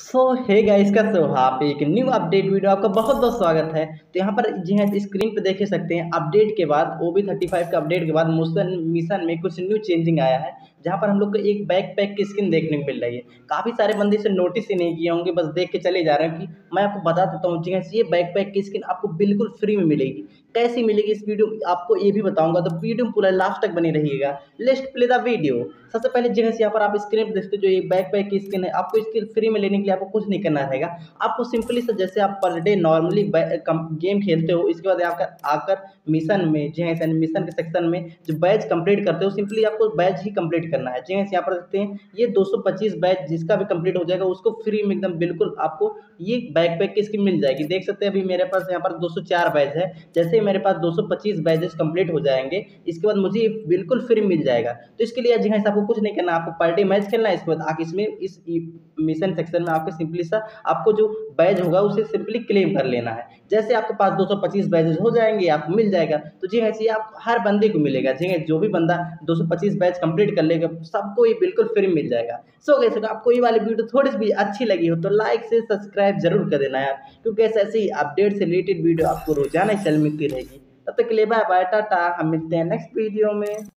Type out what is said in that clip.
सो है गाइस का सो आप? एक न्यू अपडेट वीडियो आपका बहुत बहुत स्वागत है। तो यहाँ पर जी हाँ स्क्रीन पे देख सकते हैं अपडेट के बाद ओ बी थर्टी फाइव का अपडेट के बाद मोशन मिशन में कुछ न्यू चेंजिंग आया है। जहाँ पर हम लोग को एक बैक पैक की स्किन देखने को मिल रही है। काफ़ी सारे बंदे इसे नोटिस ही नहीं किए होंगे, बस देख के चले जा रहे हैं कि मैं आपको बता देता हूँ जी ये बैक पैक की स्किन आपको बिल्कुल फ्री में मिलेगी। कैसी मिलेगी इस वीडियो आपको ये भी बताऊँगा। तो वीडियो पूरा लास्ट तक बनी रहिएगा। लेस्ट प्ले द वीडियो सबसे पहले जगह से यहाँ पर आप स्क्रीन पर देखते हो, जो ये बैक पैक की स्किन है, आपको इसकी फ्री में लेने के लिए आपको कुछ नहीं करना रहेगा। आपको सिंपली से जैसे आप पर डे नॉर्मली गेम खेलते हो, इसके बाद आकर आकर मिशन में, जी हाँ मिशन के सेक्शन में जो बैच कंप्लीट करते हो सिंपली आपको बैच ही कंप्लीट करना है। जी यहाँ पर देखते हैं, ये 225 बैच जिसका भी कंप्लीट हो जाएगा, उसको फ्री में एकदम बिल्कुल आपको ये बैक पैक की स्कीम मिल जाएगी। देख सकते हैं, अभी मेरे पास यहाँ पर 204 बैच है, जैसे ही मेरे पास 225 बैचेस कंप्लीट हो जाएँगे, इसके बाद मुझे बिल्कुल फ्री मिल जाएगा। तो इसके लिए जी हाँ आपको कुछ नहीं करना, आपको पर मैच खेलना है, इसके बाद आके इसमें इस मिशन सेक्शन में आपको सिंपली सा आपको जो बैच होगा, उसे सिंपली क्लेम कर लेना है। जैसे आपके पास 225 बैचेज हो जाएँगे, आपको मिल जाएगा। तो जी हाँ आप हर बंदे को मिलेगा। जी हाँ जो भी बंदा 225 बैच कंप्लीट कर लेगा सबको ये बिल्कुल फ्री मिल जाएगा। सो so, गैस आपको ये वाली वीडियो थोड़ी सी अच्छी लगी हो तो लाइक से सब्सक्राइब ज़रूर कर देना यार क्योंकि ऐसे ऐसे ही अपडेट से रिलेटेड वीडियो आपको रोज़ाना ही चल मिलती रहेगी। तब तक के लिए बाय बाय टाटा हम मिलते हैं नेक्स्ट वीडियो में।